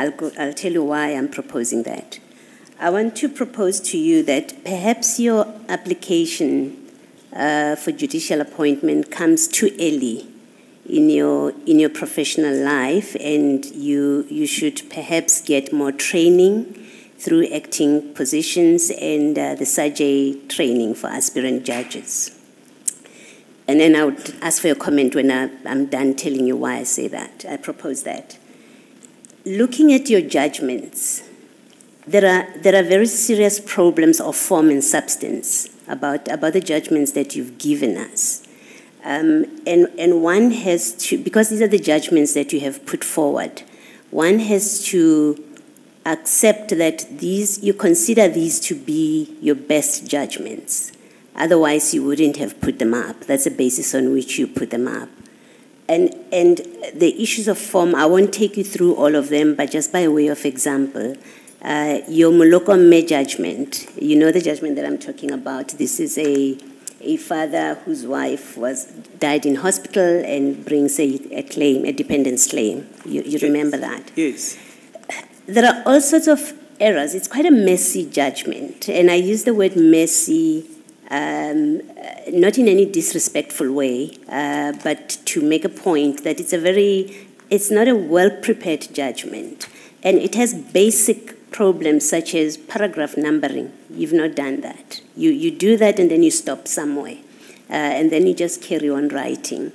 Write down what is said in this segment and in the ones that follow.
I'll, go, I'll tell you why I'm proposing that. I want to propose to you that perhaps your application uh, for judicial appointment comes too early in your in your professional life, and you you should perhaps get more training through acting positions and uh, the SAJEI training for aspirant judges. And then I would ask for your comment when I, I'm done telling you why I say that. I propose that. Looking at your judgments, there are, there are very serious problems of form and substance about, about the judgments that you've given us. Um, and, and one has to, because these are the judgments that you have put forward, one has to accept that these, you consider these to be your best judgments. Otherwise, you wouldn't have put them up. That's the basis on which you put them up. And, and the issues of form, I won't take you through all of them, but just by way of example, uh, your Molokome judgment, you know the judgment that I'm talking about. This is a, a father whose wife was died in hospital and brings a, a claim, a dependence claim. You, you yes. remember that? Yes. There are all sorts of errors. It's quite a messy judgment. And I use the word messy um, not in any disrespectful way, uh, but to make a point that it's a very, it's not a well prepared judgment. And it has basic problems such as paragraph numbering. You've not done that. You, you do that and then you stop somewhere. Uh, and then you just carry on writing.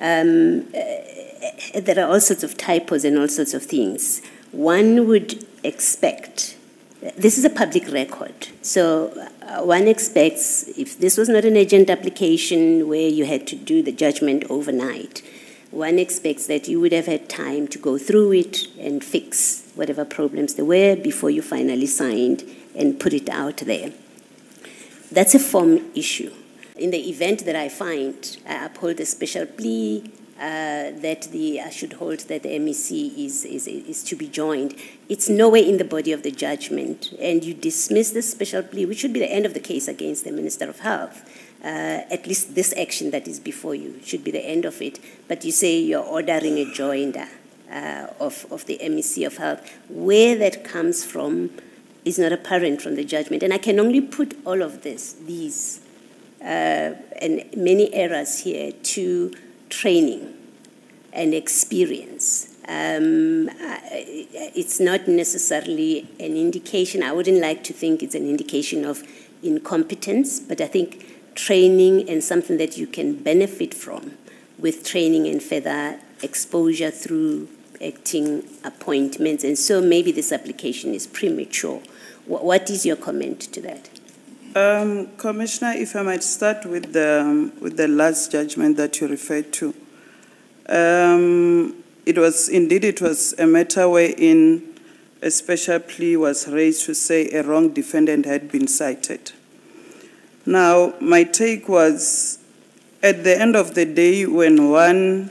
Um, uh, there are all sorts of typos and all sorts of things. One would expect, this is a public record, so uh, one expects if this was not an agent application where you had to do the judgment overnight, one expects that you would have had time to go through it and fix whatever problems there were before you finally signed and put it out there. That's a form issue. In the event that I find I uphold a special plea, that the I should hold that the MEC is, is, is to be joined. It's nowhere in the body of the judgment, and you dismiss the special plea, which should be the end of the case against the Minister of Health. Uh, at least this action that is before you should be the end of it. But you say you're ordering a joinder uh, of, of the MEC of Health. Where that comes from is not apparent from the judgment. And I can only put all of this, these, uh, and many errors here to training and experience. Um, it's not necessarily an indication, I wouldn't like to think it's an indication of incompetence, but I think training and something that you can benefit from with training and further exposure through acting appointments. And so maybe this application is premature. What is your comment to that? Um, Commissioner, if I might start with the, um, with the last judgment that you referred to. Um, it was indeed it was a matter wherein a special plea was raised to say a wrong defendant had been cited. Now, my take was at the end of the day, when one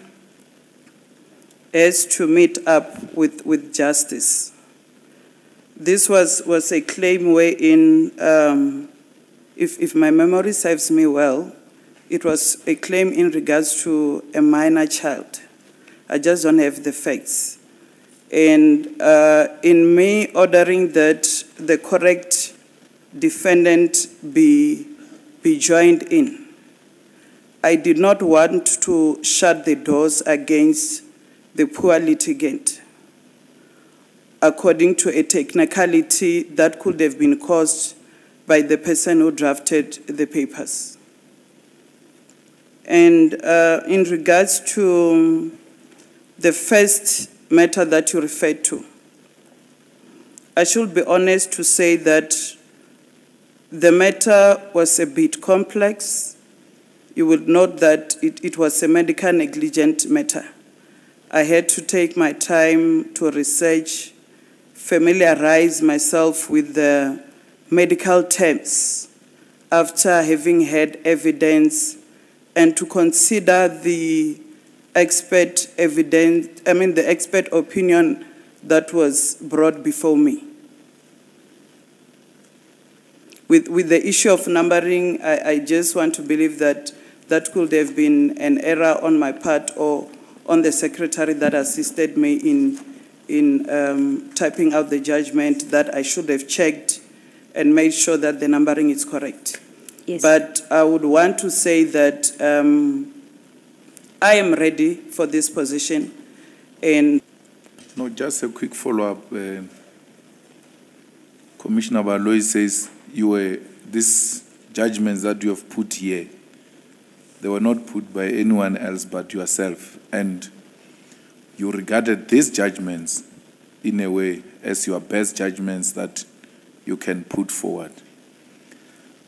has to meet up with, with justice, this was, was a claim wherein um, if, if my memory serves me well, it was a claim in regards to a minor child. I just don't have the facts. And uh, in me ordering that the correct defendant be, be joined in, I did not want to shut the doors against the poor litigant according to a technicality that could have been caused by the person who drafted the papers. And uh, in regards to the first matter that you referred to, I should be honest to say that the matter was a bit complex. You would note that it, it was a medical negligent matter. I had to take my time to research, familiarize myself with the medical terms after having had evidence and to consider the expert evidence, I mean, the expert opinion that was brought before me. With, with the issue of numbering, I, I just want to believe that that could have been an error on my part or on the secretary that assisted me in, in um, typing out the judgment that I should have checked and made sure that the numbering is correct. Yes. But I would want to say that um, I am ready for this position and No, just a quick follow-up. uh, Commissioner Baloyi says you were, these judgments that you have put here, they were not put by anyone else but yourself. And you regarded these judgments in a way as your best judgments that you can put forward.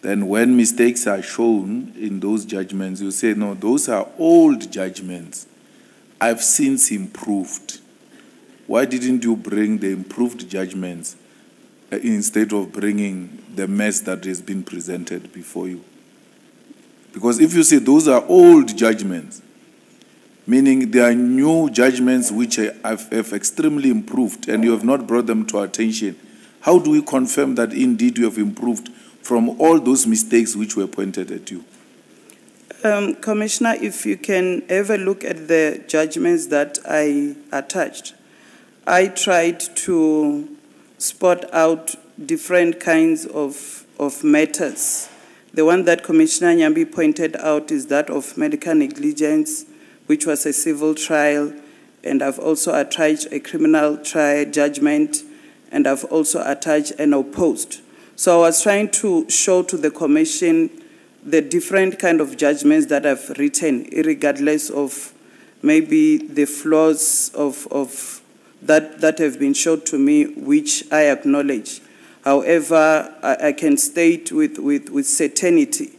Then when mistakes are shown in those judgments, you say, no, those are old judgments. I've since improved. Why didn't you bring the improved judgments uh, instead of bringing the mess that has been presented before you? Because if you say those are old judgments, meaning they are new judgments which have extremely improved and you have not brought them to attention, how do we confirm that indeed you have improved from all those mistakes which were pointed at you? Um, Commissioner, if you can ever look at the judgments that I attached, I tried to spot out different kinds of, of matters. The one that Commissioner Nyambi pointed out is that of medical negligence, which was a civil trial, and I've also attached a criminal trial judgment, and I've also attached an opposed. So I was trying to show to the Commission the different kind of judgments that I've written, regardless of maybe the flaws of, of that, that have been shown to me, which I acknowledge. However, I, I can state with, with, with certainty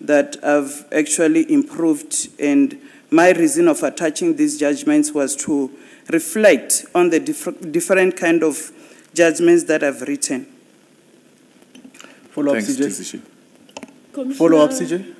that I've actually improved, and my reason of attaching these judgments was to reflect on the differ- different kind of judgments that I've written. Follow up, Thanks, CJ. Tshisi. Follow up, CJ.